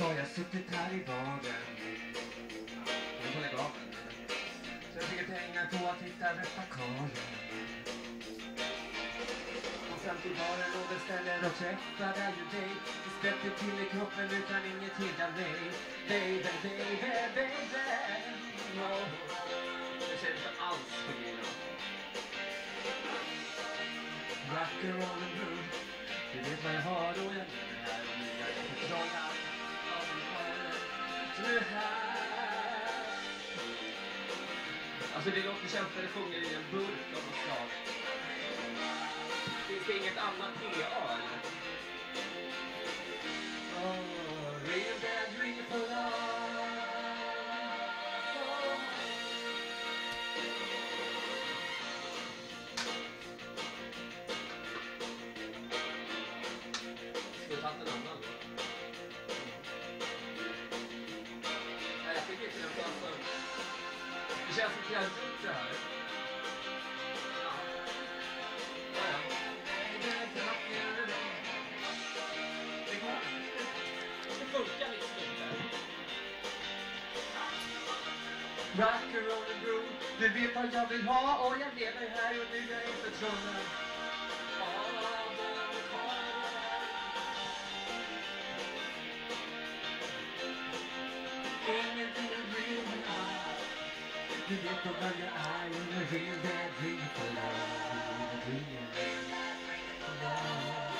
så har jag suttit här i baren. Jag får lägga av. Så jag fick pengar på att hitta rätta karlen. Och fram till baren och beställer och träffar där ju dig. Det sprätter till i kroppen utan inget hitta mig. Baby, baby, baby. Oh. ser känner inte alls på grejerna. Rock'n'roll and blue Du vet vad jag har är här Alltså det låter känns när det sjunger i en burk av något slag. Finns det inget annat PA eller? Oh, real bad dream for love Skulle du tagit en annan då? Det funkar liksom inte. Rock'n'roll and groove, Du vet vad jag vill ha och jag lever här och nu är jag inte trollad Du vet vad jag är och jag vill det dream for love Dream for love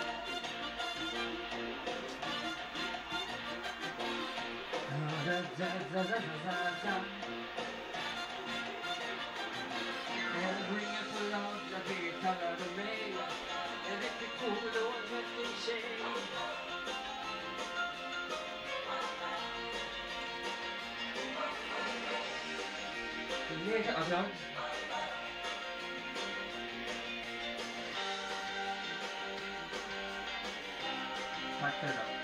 Da, da, da, da, da, da, da. Ini ada 票了